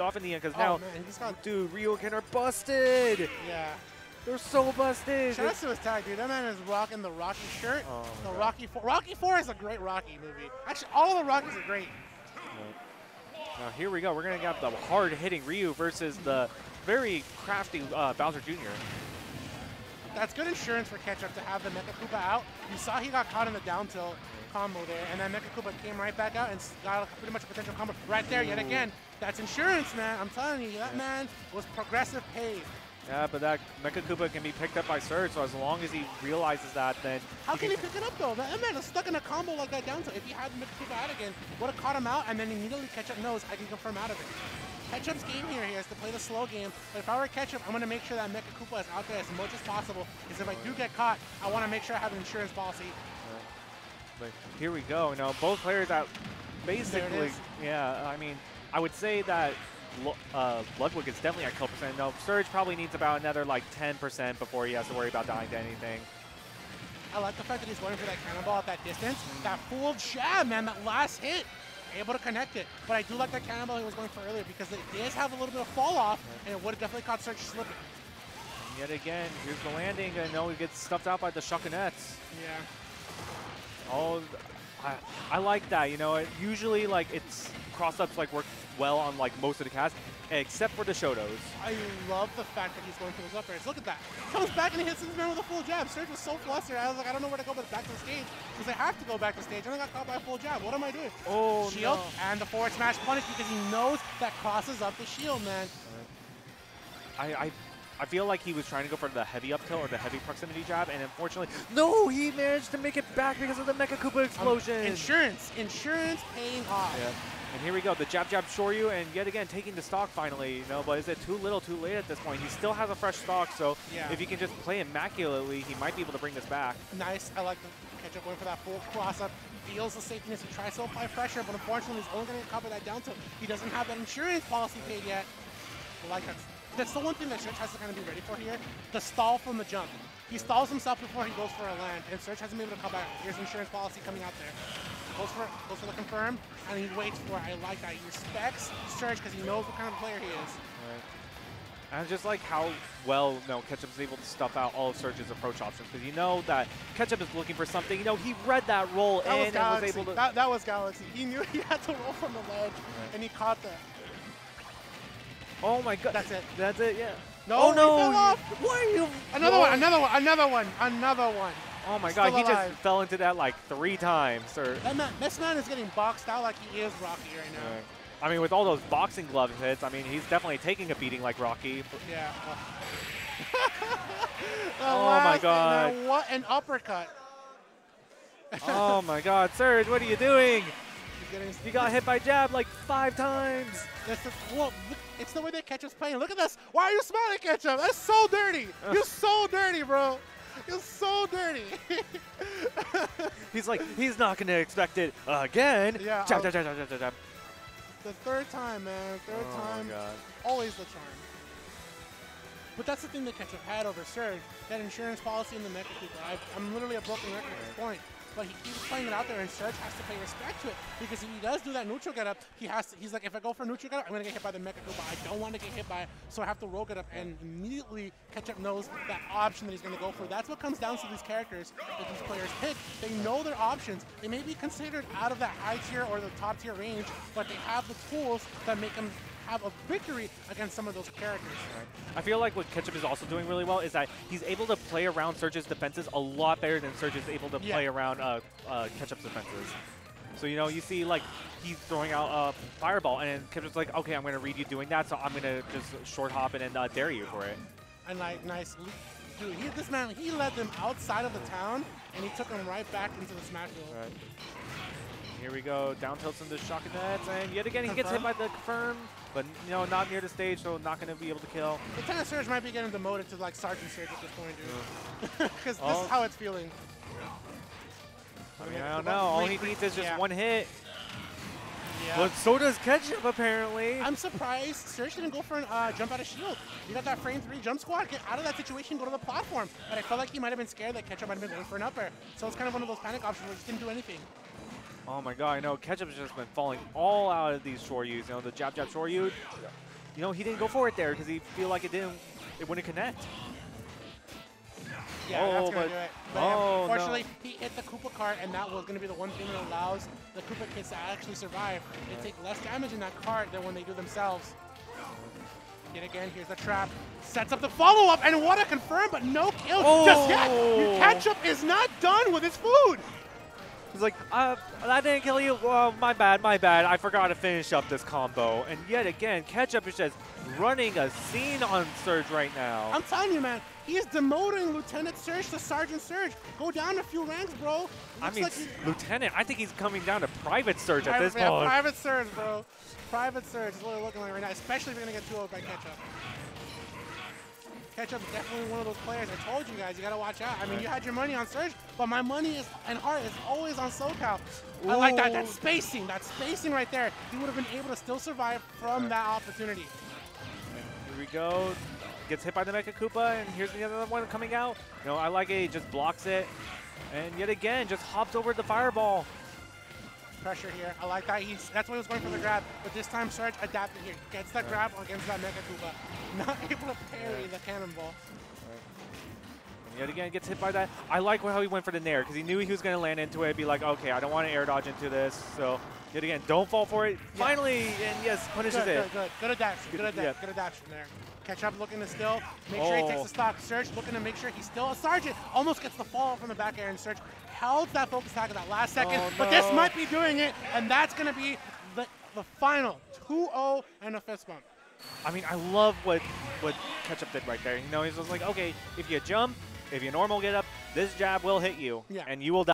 off in the end because Oh, now, man, he's got. dude, Ryokan are busted. Yeah. They're so busted. Shout out to his tag, dude. That man is rocking the Rocky shirt. Oh, the God. Rocky Four. Rocky Four is a great Rocky movie. Actually, all of the Rockies are great. Now here we go. We're gonna get the hard-hitting Ryu versus the very crafty uh, Bowser Jr. That's good insurance for Ketchup to have the Mecha Koopa out. You saw he got caught in the down tilt combo there, and then Mecha Koopa came right back out and got a, pretty much a potential combo right there yet again. That's insurance, man. I'm telling you, that Yeah. man was progressive paid. Yeah, but that Mecha Koopa can be picked up by Surge, so as long as he realizes that, then How can he pick it up though? That man is stuck in a combo like that down tilt. If he had Mecha Koopa out again, would have caught him out, and then immediately Ketchup knows I can confirm out of it. Ketchup's game here, he has to play the slow game. But if I were Ketchup, I'm going to make sure that Mecha Koopa is out there as much as possible. Because if I do get caught, I want to make sure I have an insurance policy. But here we go. You know, both players that basically, yeah. I mean, I would say that uh, Ludwig is definitely at kill percent. No, Surge probably needs about another like 10% before he has to worry about dying to anything. I like the fact that he's going for that cannonball at that distance. That full jab, man, that last hit, able to connect it. But I do like that cannonball he was going for earlier because it does have a little bit of fall off, and it would have definitely caught Surge slipping. And yet again, here's the landing. I know he gets stuffed out by the Shakunetsus. Yeah. Oh, I, I like that. You know, it, usually like it's cross ups like work well on like most of the cast, except for the Shotos. I love the fact that he's going for those up airs. Look at that. Comes back and he hits this man with a full jab. Surge was so flustered. I was like, I don't know where to go but back to the stage. Because I have to go back to the stage. And I got caught by a full jab. What am I doing? Oh shield no. and the forward smash punish because he knows that crosses up the shield, man. I, I I feel like he was trying to go for the heavy up tilt or the heavy proximity jab, and unfortunately, no, he managed to make it back because of the Mecha Koopa Um, explosion. insurance. Insurance paying off. Yeah. And here we go, the jab jab Shoryu, and yet again taking the stock finally. You know, but is it too little, too late at this point? He still has a fresh stock, so Yeah. if he can just play immaculately, he might be able to bring this back. Nice. I like the Ketchup going for that full cross up. Feels the safeness. He tries to apply pressure, but unfortunately, he's only going to cover that down tilt. He doesn't have that insurance policy paid yet. I like that. That's the one thing that Surge has to kind of be ready for here. The stall from the jump. He stalls himself before he goes for a land, and Surge hasn't been able to come back. Here's insurance policy coming out there. Goes for goes for the confirm, and he waits for it. I like that. He respects Surge because he knows what kind of player he is. And just like how well you know, Ketchup is able to stuff out all of Surge's approach options because you know that Ketchup is looking for something. You know, he read that roll That in was and was able to. that, that was Galaxy. He knew he had to roll from the ledge, and he caught that. Oh my god. That's it. That's it, yeah. No, oh no! fell off. Why are you? Another one, another one, another one, another one. Oh my Still god, he just fell into that like three times. Or, That man, this man is getting boxed out like he is Rocky right now. I mean, with all those boxing glove hits, I mean, he's definitely taking a beating like Rocky. Yeah. Oh my God. what an uppercut. oh my god, Surge, what are you doing? Getting, You got hit by jab like five times. That's the, well, look, it's the way that Ketchup's playing. Look at this. Why are you smiling, Ketchup? That's so dirty. You're so dirty, bro. You're so dirty. He's like, he's not going to expect it again. Yeah, Jab, jab, jab, jab, jab, jab. the third time, man. Third Oh time. my god. always the charm. But that's the thing that Ketchup had over Surge, that insurance policy in the Mecha Koopa. I, I'm literally a broken record at this point. But he keeps playing it out there, and Surge has to pay respect to it because if he does do that neutral get up, he has to. He's like, if I go for neutral get up, I'm gonna get hit by the Mecha Koopa. I don't want to get hit by, it, so I have to roll get up. And immediately, Ketchup knows that option that he's gonna go for. That's what comes down to these characters that these players pick. They know their options. They may be considered out of that high tier or the top tier range, but they have the tools that make them have a victory against some of those characters. I feel like what Ketchup is also doing really well is that he's able to play around Surge's defenses a lot better than Surge is able to Yeah. play around uh, uh, Ketchup's defenses. So, you know, you see, like, he's throwing out a fireball, and Ketchup's like, okay, I'm going to read you doing that, so I'm going to just short hop it and then uh, dare you for it. And like nice, dude. He, this man, he led them outside of the town, and he took them right back into the smash roll. Right. Here we go, down tilts into Shakunetsus, and yet again he gets hit by the confirm, but you know, not near the stage, so not going to be able to kill. Lieutenant Surge might be getting demoted to like Sergeant Surge at this point, dude. Because this is how it's feeling. I mean, I don't know, all he needs is just yeah. one hit. Yeah. But so does Ketchup, apparently. I'm surprised Surge didn't go for a uh, jump out of shield. You got that frame three jump squat, get out of that situation, go to the platform. But I felt like he might have been scared that Ketchup might have been going for an upper. So it's kind of one of those panic options where he just didn't do anything. Oh my god, I know. Ketchup's just been falling all out of these Shoryus. You know, the jab jab Shoryu. You know, he didn't go for it there because he feel like it didn't, it wouldn't connect. Yeah, Oh, that's gonna but- do it. But oh, no. unfortunately, he hit the Koopa cart, and that was gonna be the one thing that allows the Koopa kids to actually survive. They take less damage in that cart than when they do themselves. Yet again, here's the trap. Sets up the follow-up, and what a confirm, but no kill just yet. Oh. Ketchup is not done with his food. He's like, uh, that didn't kill you. Well, my bad, my bad. I forgot to finish up this combo. And yet again, Ketchup is just running a scene on Surge right now. I'm telling you, man, he is demoting Lieutenant Surge to Sergeant Surge. Go down a few ranks, bro. I mean, like Lieutenant, I think he's coming down to Private Surge at Private, this yeah, point. private surge, bro. Private surge is what we're looking like right now, especially if you're gonna get 2 0 by Ketchup. Ketchup's definitely one of those players. I told you guys, you gotta watch out. I mean, you had your money on Surge, but my money is and heart is always on SoCal. I like that. That spacing, that spacing right there. He would have been able to still survive from that opportunity. Here we go. Gets hit by the Mecha Koopa, and here's the other one coming out. You know, I like it. He just blocks it. And yet again, just hops over the fireball. Pressure here. I like that. He's that's what he was going for the grab. But this time Surge adapted here. Gets that grab against that Mecha Koopa. Not able to parry the cannonball. And yet again, gets hit by that. I like how he went for the nair because he knew he was going to land into it. Be like, okay, I don't want to air dodge into this. So yet again, don't fall for it. Yeah. Finally, and yes, punishes Good, it. good, good. Good adaptation. Good, Good- adapt, yeah. good adaptation there. Ketchup looking to still make sure he takes Oh. the stock. Surge looking to make sure he's still a sergeant. Almost gets the fall from the back air and Surge held that focus attack at that last oh, second. Oh, But this might be doing it, and that's going to be the, the final 2-0 and a fist bump. I mean, I love what what Ketchup did right there. You know, he's just like, okay, if you jump, if you normal get up, this jab will hit you, Yeah. and you will die.